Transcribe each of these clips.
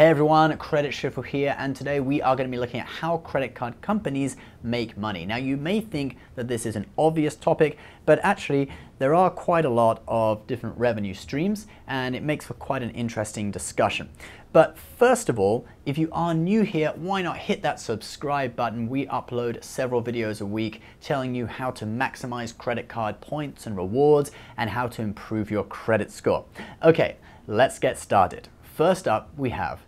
Hey everyone, Credit Shifu here, and today we are going to be looking at how credit card companies make money. Now, you may think that this is an obvious topic, but actually, there are quite a lot of different revenue streams, and it makes for quite an interesting discussion. But first of all, if you are new here, why not hit that subscribe button? We upload several videos a week telling you how to maximize credit card points and rewards and how to improve your credit score. Okay, let's get started. First up, we have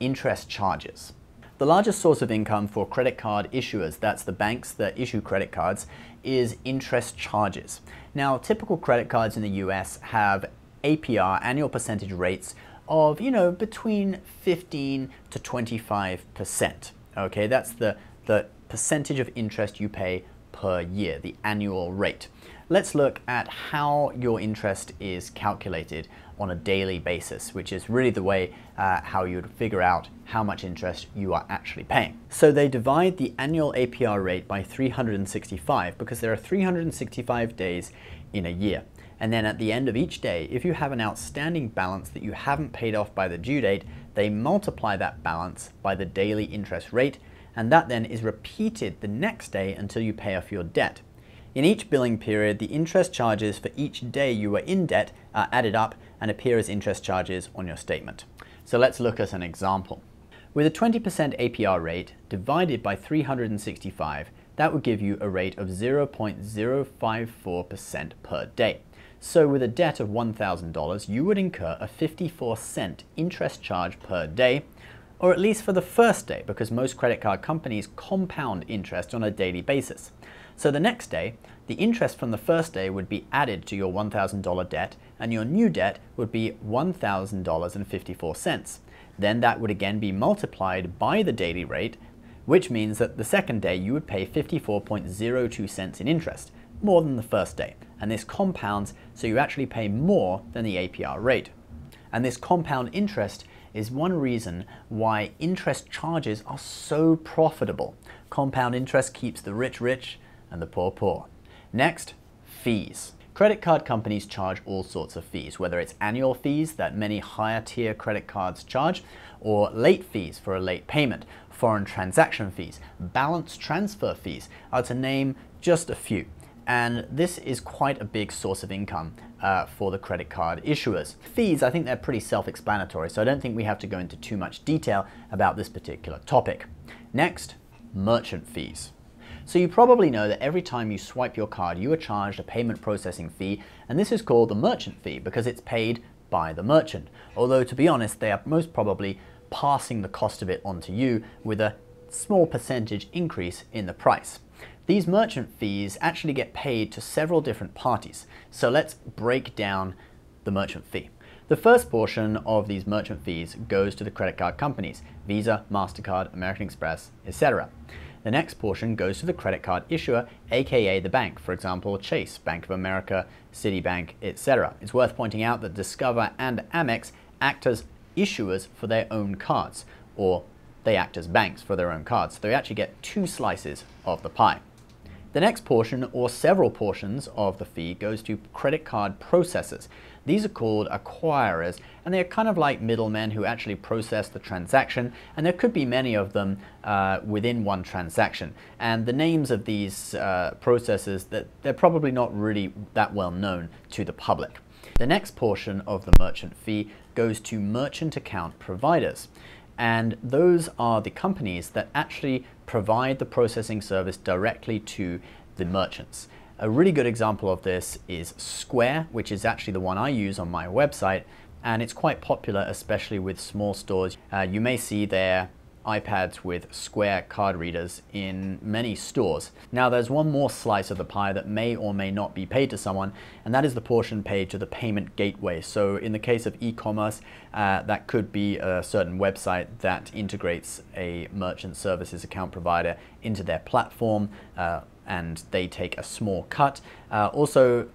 interest charges. The largest source of income for credit card issuers, that's the banks that issue credit cards, is interest charges. Now, typical credit cards in the US have APR, annual percentage rates, of, you know, between 15 to 25%. Okay, that's the, the percentage of interest you pay per year, the annual rate. Let's look at how your interest is calculated on a daily basis, which is really the way uh, how you'd figure out how much interest you are actually paying. So they divide the annual APR rate by 365 because there are 365 days in a year. And then at the end of each day, if you have an outstanding balance that you haven't paid off by the due date, they multiply that balance by the daily interest rate, and that then is repeated the next day until you pay off your debt. In each billing period, the interest charges for each day you were in debt are added up and appear as interest charges on your statement. So let's look at an example. With a 20% APR rate divided by 365, that would give you a rate of 0.054% per day. So with a debt of $1,000, you would incur a 54 cent interest charge per day, or at least for the first day, because most credit card companies compound interest on a daily basis. So the next day, the interest from the first day would be added to your $1,000 debt, and your new debt would be $1,000.54. Then that would again be multiplied by the daily rate, which means that the second day you would pay 54.02 cents in interest, more than the first day. And this compounds, so you actually pay more than the APR rate. And this compound interest is one reason why interest charges are so profitable. Compound interest keeps the rich rich and the poor poor. Next, fees. Credit card companies charge all sorts of fees, whether it's annual fees that many higher tier credit cards charge, or late fees for a late payment, foreign transaction fees, balance transfer fees, are to name just a few. And this is quite a big source of income uh, for the credit card issuers. Fees, I think they're pretty self-explanatory, so I don't think we have to go into too much detail about this particular topic. Next, merchant fees. So you probably know that every time you swipe your card, you are charged a payment processing fee, and this is called the merchant fee because it's paid by the merchant. Although to be honest, they are most probably passing the cost of it onto you with a small percentage increase in the price. These merchant fees actually get paid to several different parties. So let's break down the merchant fee. The first portion of these merchant fees goes to the credit card companies, Visa, MasterCard, American Express, etc. The next portion goes to the credit card issuer, aka the bank, for example, Chase, Bank of America, Citibank, etc. It's worth pointing out that Discover and Amex act as issuers for their own cards, or they act as banks for their own cards. So they actually get two slices of the pie. The next portion, or several portions of the fee, goes to credit card processors. These are called acquirers, and they're kind of like middlemen who actually process the transaction, and there could be many of them uh, within one transaction. And the names of these uh, processors, that they're probably not really that well known to the public. The next portion of the merchant fee goes to merchant account providers. And those are the companies that actually provide the processing service directly to the merchants. A really good example of this is Square, which is actually the one I use on my website, and it's quite popular, especially with small stores. Uh, you may see their iPads with Square card readers in many stores. Now there's one more slice of the pie that may or may not be paid to someone, and that is the portion paid to the payment gateway. So in the case of e-commerce, uh, that could be a certain website that integrates a merchant services account provider into their platform, uh, and they take a small cut. Uh, also,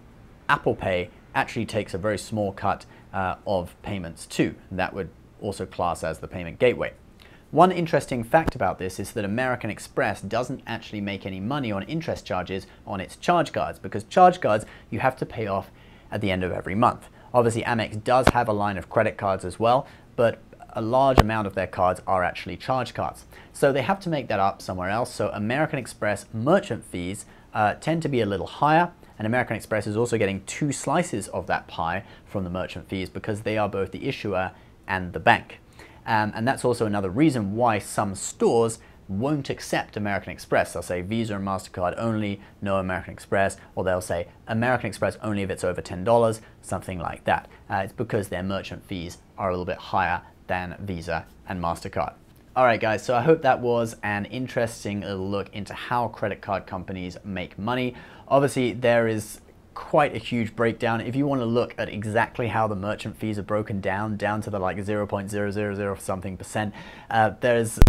Apple Pay actually takes a very small cut uh, of payments too. That would also class as the payment gateway. One interesting fact about this is that American Express doesn't actually make any money on interest charges on its charge cards because charge cards you have to pay off at the end of every month. Obviously Amex does have a line of credit cards as well, but a large amount of their cards are actually charge cards. So they have to make that up somewhere else. So American Express merchant fees uh, tend to be a little higher and American Express is also getting two slices of that pie from the merchant fees because they are both the issuer and the bank. Um, and that's also another reason why some stores won't accept American Express. They'll say Visa and MasterCard only, no American Express, or they'll say American Express only if it's over $10, something like that. Uh, it's because their merchant fees are a little bit higher than Visa and MasterCard. All right, guys, so I hope that was an interesting look into how credit card companies make money. Obviously, there is quite a huge breakdown. If you want to look at exactly how the merchant fees are broken down, down to the like 0.000 something percent, uh, there's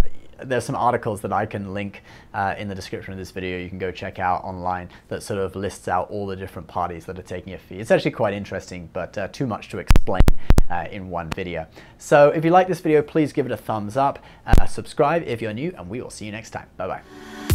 there's some articles that I can link uh, in the description of this video you can go check out online that sort of lists out all the different parties that are taking a fee. It's actually quite interesting, but uh, too much to explain uh, in one video. So if you like this video, please give it a thumbs up, uh, subscribe if you're new, and we will see you next time. Bye-bye.